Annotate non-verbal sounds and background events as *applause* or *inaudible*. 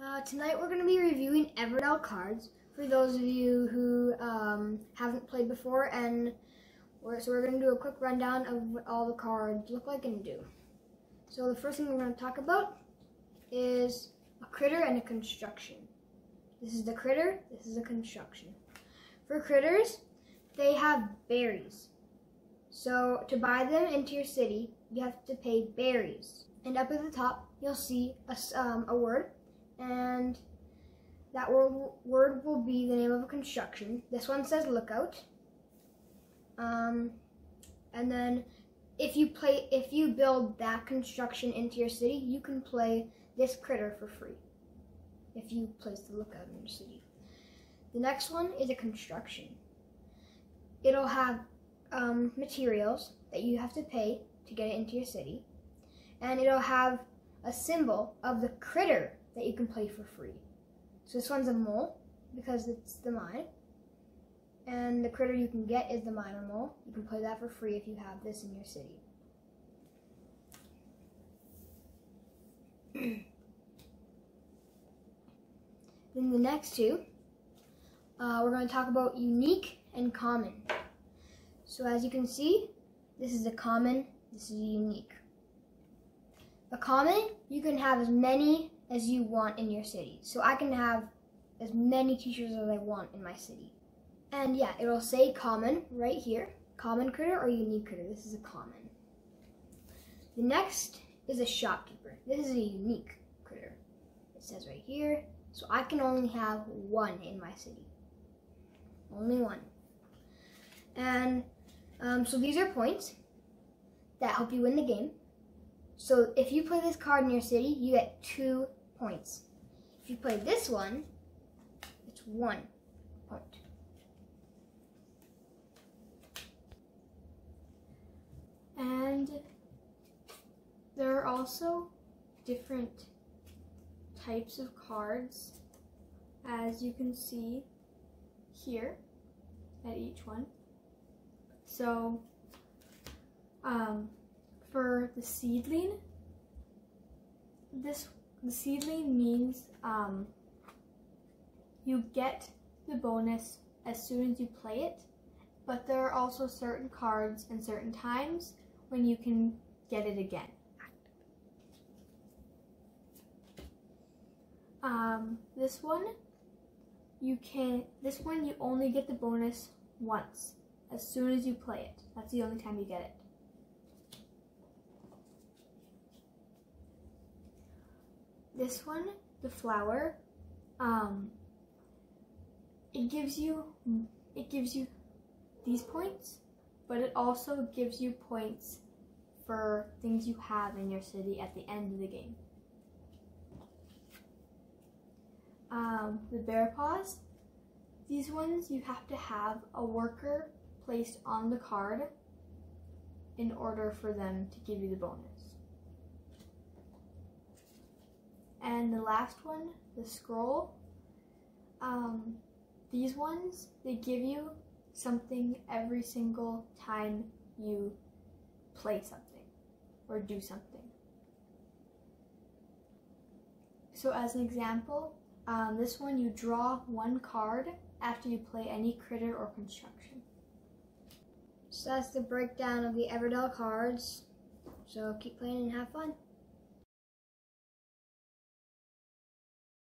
Uh, tonight we're going to be reviewing Everdell cards for those of you who um, haven't played before and we're, so we're going to do a quick rundown of what all the cards look like and do. So the first thing we're going to talk about is a critter and a construction. This is the critter, this is a construction. For critters, they have berries. So to buy them into your city, you have to pay berries. And up at the top, you'll see a, um, a word and that word, will be the name of a construction. This one says lookout. Um, and then if you play, if you build that construction into your city, you can play this critter for free. If you place the lookout in your city. The next one is a construction. It'll have um, materials that you have to pay to get it into your city. And it'll have a symbol of the critter that you can play for free. So this one's a mole because it's the mine. And the critter you can get is the miner mole. You can play that for free if you have this in your city. *clears throat* then the next two, uh, we're going to talk about unique and common. So as you can see, this is a common, this is a unique. A common, you can have as many as you want in your city. So I can have as many teachers as I want in my city. And yeah, it'll say common right here. Common critter or unique critter. This is a common. The next is a shopkeeper. This is a unique critter. It says right here. So I can only have one in my city. Only one. And um, so these are points that help you win the game. So if you play this card in your city, you get two points. If you play this one, it's one point. And there are also different types of cards as you can see here at each one. So um, for the seedling, this the seedling means um, you get the bonus as soon as you play it, but there are also certain cards and certain times when you can get it again. Um, this one, you can, this one you only get the bonus once, as soon as you play it. That's the only time you get it. This one, the flower, um, it gives you, it gives you these points, but it also gives you points for things you have in your city at the end of the game. Um, the bear paws, these ones you have to have a worker placed on the card in order for them to give you the bonus. And the last one, the scroll, um, these ones, they give you something every single time you play something or do something. So as an example, um, this one you draw one card after you play any critter or construction. So that's the breakdown of the Everdell cards. So keep playing and have fun.